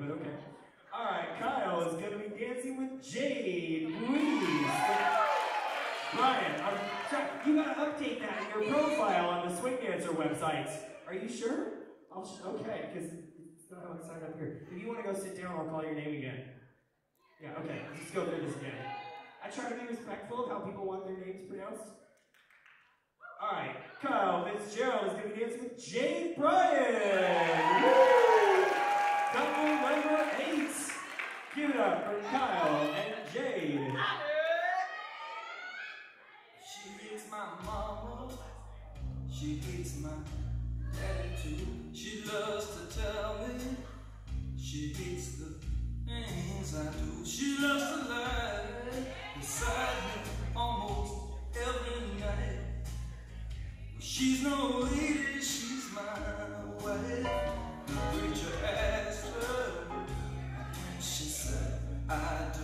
but okay. All right, Kyle is going to be dancing with Jade Louise. Brian, I'm you got to update that in your profile on the Swing Dancer website. Are you sure? I'll sh- okay, because it's not how it's signed up here. If you want to go sit down, I'll call your name again. Yeah, okay, let's just go through this again. I try to be respectful of how people want their names pronounced. All right, Kyle FitzGerald is going to be dancing with Jade Bryan. Woo! Couple number eight. Give it up for Kyle and Jade. She hates my mama. She hates my too. She loves to tell me she hates the things I do. She loves to lie beside me almost every night. She's no lady, she's my wife. The preacher asked her. She said, I do.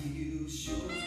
high heel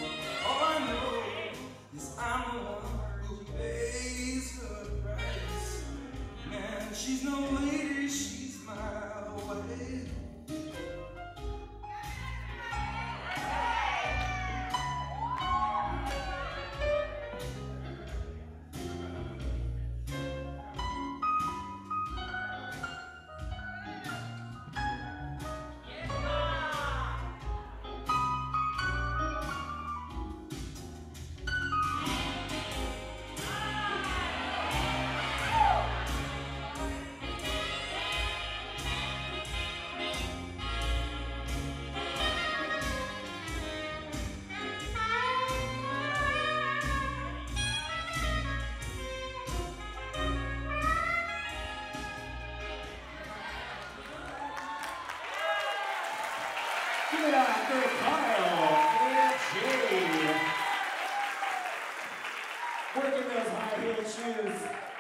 Give it up for Kyle and Jade. Working those high heeled shoes.